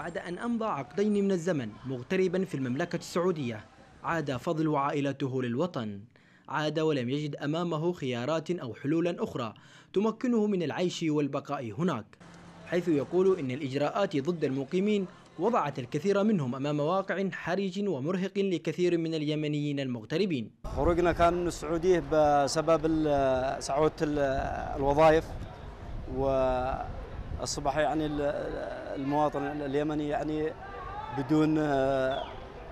بعد أن أمضى عقدين من الزمن مغتربا في المملكة السعودية. عاد فضل وعائلته للوطن. عاد ولم يجد أمامه خيارات أو حلولا أخرى تمكنه من العيش والبقاء هناك حيث يقول إن الإجراءات ضد المقيمين وضعت الكثير منهم أمام واقع حرج ومرهق لكثير من اليمنيين المغتربين. خروجنا كان من السعودية بسبب سعودة الوظائف والصبح يعني المواطن اليمني يعني بدون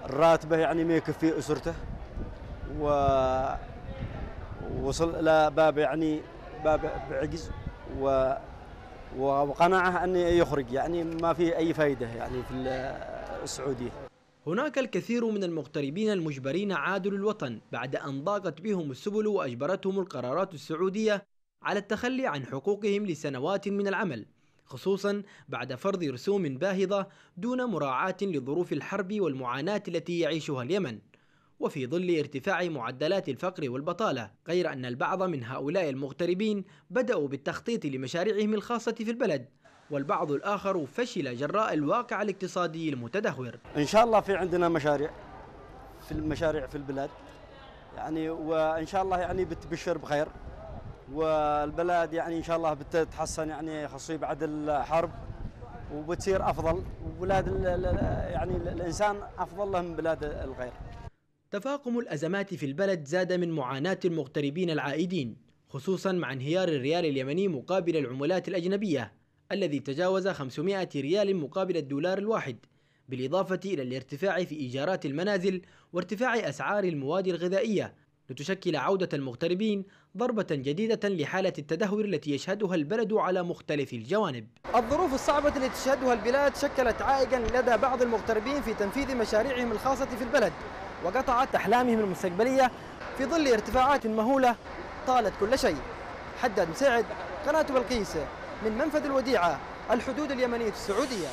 الراتبة يعني ما يكفي أسرته. ووصل إلى باب يعني باب بعجز. و وقناعة أن يخرج يعني ما في أي فائدة يعني في السعودية هناك الكثير من المغتربين المجبرين عادوا للوطن بعد أن ضاقت بهم السبل وأجبرتهم القرارات السعودية على التخلي عن حقوقهم لسنوات من العمل. خصوصا بعد فرض رسوم باهظة دون مراعاة لظروف الحرب والمعاناة التي يعيشها اليمن وفي ظل ارتفاع معدلات الفقر والبطالة غير أن البعض من هؤلاء المغتربين بدأوا بالتخطيط لمشاريعهم الخاصة في البلد والبعض الآخر فشل جراء الواقع الاقتصادي المتدهور. إن شاء الله في عندنا مشاريع في المشاريع في البلاد يعني وإن شاء الله يعني بتبشر بخير والبلد يعني إن شاء الله بتتحسن يعني خاصة بعد الحرب وبتصير أفضل وبلاد يعني الإنسان أفضل له من بلاد الغير. تفاقم الأزمات في البلد زاد من معاناة المغتربين العائدين خصوصا مع انهيار الريال اليمني مقابل العملات الأجنبية الذي تجاوز 500 ريال مقابل الدولار الواحد بالإضافة إلى الارتفاع في إيجارات المنازل وارتفاع أسعار المواد الغذائية لتشكل عودة المغتربين ضربة جديدة لحالة التدهور التي يشهدها البلد على مختلف الجوانب. الظروف الصعبة التي تشهدها البلاد شكلت عائقا لدى بعض المغتربين في تنفيذ مشاريعهم الخاصة في البلد وقطعت أحلامهم المستقبلية في ظل ارتفاعات مهولة طالت كل شيء. حداد مساعد قناة بلقيس من منفذ الوديعة الحدود اليمنية السعودية.